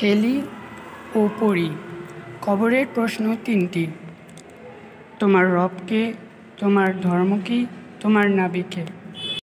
খেলি ও পড়ি। কবরের প্রশ্ন তিনটি। তোমার রবকে তোমার ধর্মকে তোমার নাবিকে